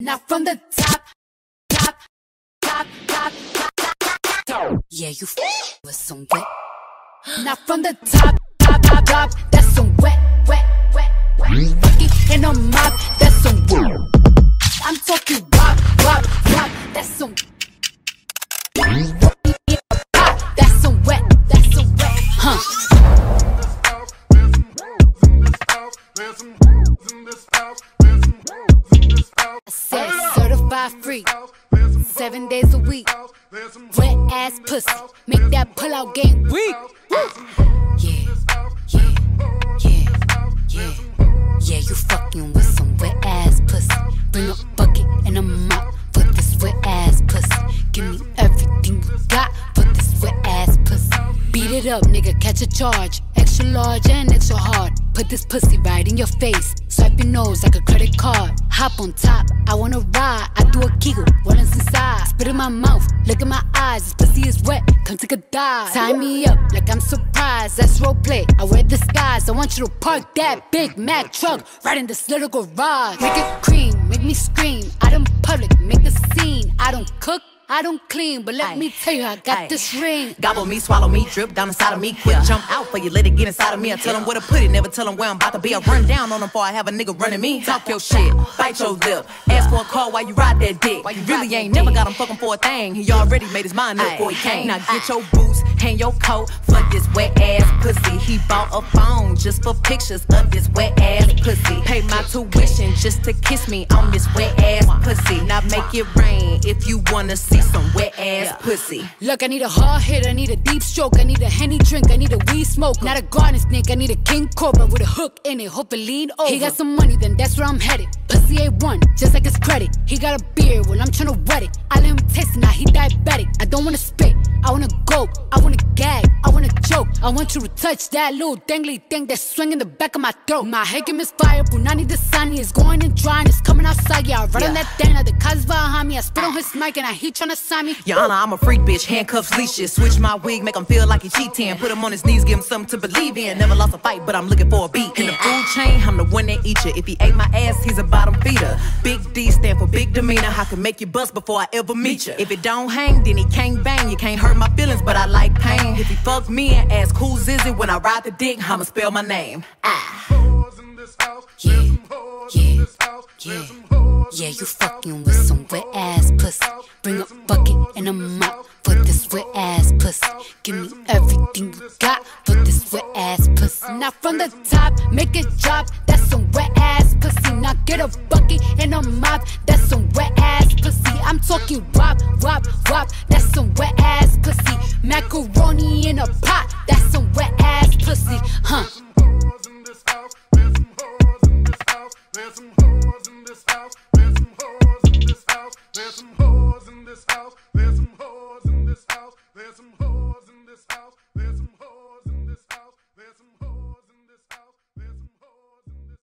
Now from the top, top, top, top, top, top. Yeah, you f with some wet. Now from the top, top, top, top. That's some wet, wet, wet, wet. Fucking in a mop. That's some wet. I'm talking wop, wop, wop. That's some. Wet That's some wet. That's some wet. Huh. I said certified free. Seven days a week. Wet ass pussy. Make that pull out game weak. Yeah, yeah, yeah, yeah. Yeah, you fucking with some wet ass pussy. Bring a bucket and a mop for this wet ass pussy. Give me everything you got for this wet ass pussy. Beat it up, nigga, catch a charge. Extra large and extra hard. Put this pussy right in your face. Swipe your nose like a credit card. Hop on top, I wanna ride. I do a kegel, is inside? Spit in my mouth, look in my eyes. This pussy is wet, come take a dive. Tie me up like I'm surprised. That's roleplay. I wear disguise. I want you to park that Big Mack truck right in this little garage. Make it cream, make me scream. Out in public, make a scene. I don't cook. I don't clean, but let Aye. me tell you, I got Aye. this ring. Gobble me, swallow me, drip down inside of me. Quick jump out for you, let it get inside of me. I tell them where to put it, never tell them where I'm about to be. I run down on them before I have a nigga running me. Talk your shit, bite your lip. Ask for a call while you ride that dick. You really ain't never got him fucking for a thing. He already made his mind up before he came. Now get your boots, hang your coat for this wet ass pussy. He bought a phone just for pictures of this wet ass pussy. Pay my tuition just to kiss me on this wet ass pussy. Now make it rain if you wanna see some wet ass pussy. Look, I need a hard hit, I need a deep stroke, I need a henny drink, I need a weed smoke. Not a garden snake, I need a king cobra with a hook in it, hope it lean over. He got some money, then that's where I'm headed. Pussy A1, just like his credit. He got a beard, when I'm tryna wet it. I let him taste it, now he diabetic. I don't wanna spit, I wanna go, I wanna gag, I wanna choke. I want you to touch that little dangly thing that's swinging the back of my throat. My head can misfire, Punani Dasani is going and drying, it's coming outside. Yeah, I run on that thing, now the behind me. I spit on his mic, and I he tryna sign me. Your Honor, I'm a freak bitch, handcuffs, leashes. Switch my wig, make him feel like he cheating. Put him on his knees, give him something to believe in. Never lost a fight, but I'm looking for a beat. In the food chain, I'm the one that eat you. If he ate my ass, he's a bottom feeder. Big D stand for big demeanor. I can make you bust before I ever meet you. If it don't hang, then he can't bang. You can't hurt my feelings, but I like pain. If he fuck me and ask who's is it when I ride the dick, I'ma spell my name. Ah. Yeah, yeah, yeah. Yeah, you fucking with some wet ass pussy. Bring a bucket and a mop for this wet ass pussy. Give me everything you got for this wet ass pussy. Now from the top, make it drop. That's some wet ass pussy. Now get a bucket and a mop. That's some wet ass pussy. I'm talking wop, wop, wop. That's some wet ass pussy. Macaroni in a pot. That's some wet this house.